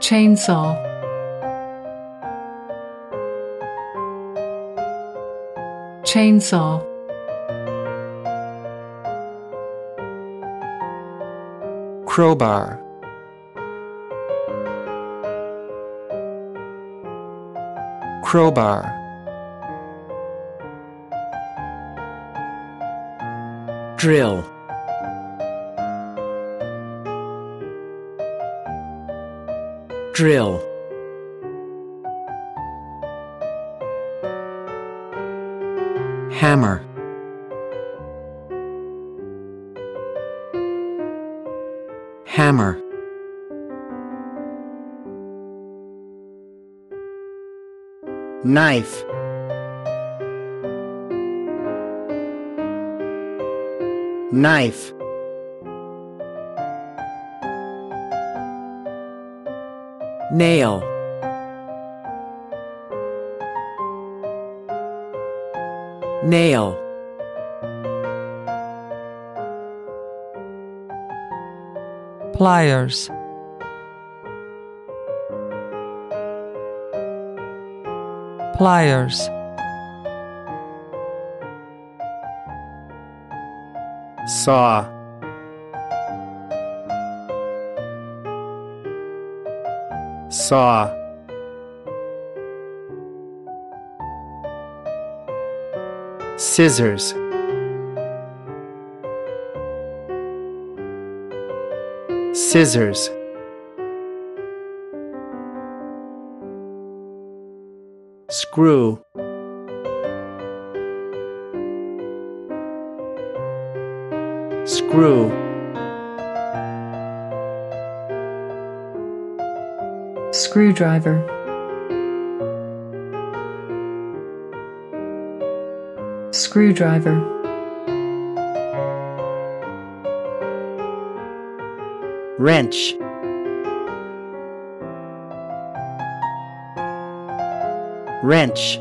chainsaw. Chainsaw. Crowbar. Crowbar. Drill drill. Hammer. Hammer. Knife. Knife nail. Nail. Pliers. Pliers. Saw saw. Scissors. Scissors. Screw. Screw screwdriver. Screwdriver. Wrench. Wrench